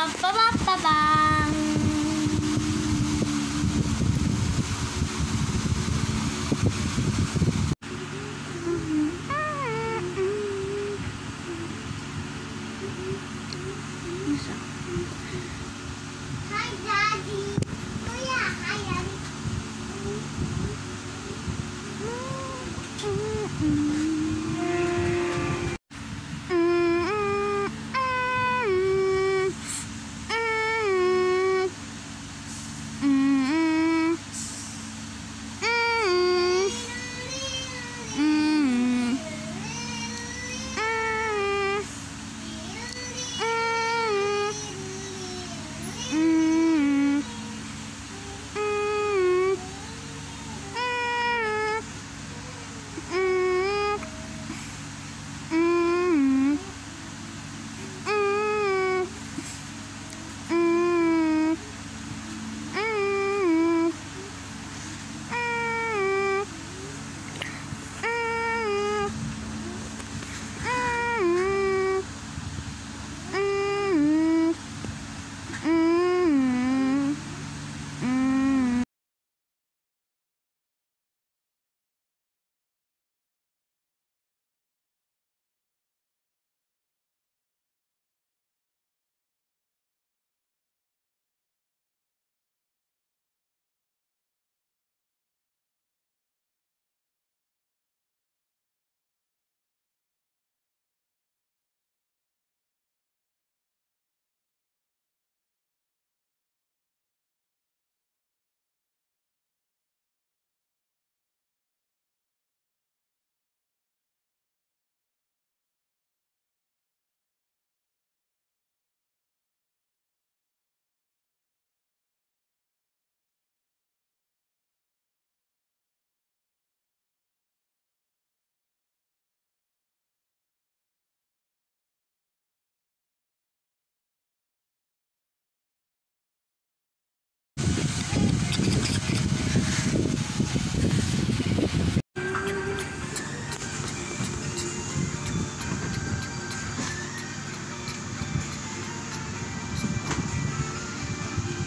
Bam, bam, bam, bam. Mm-hmm.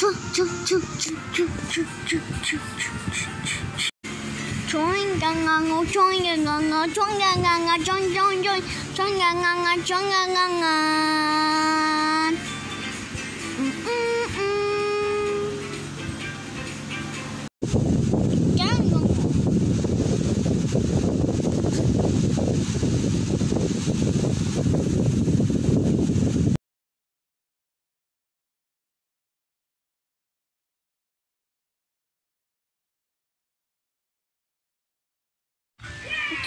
冲冲冲冲冲冲冲冲冲冲冲！我中呀啊！我中呀啊！我中呀啊！我中中中中呀啊！我中呀啊啊！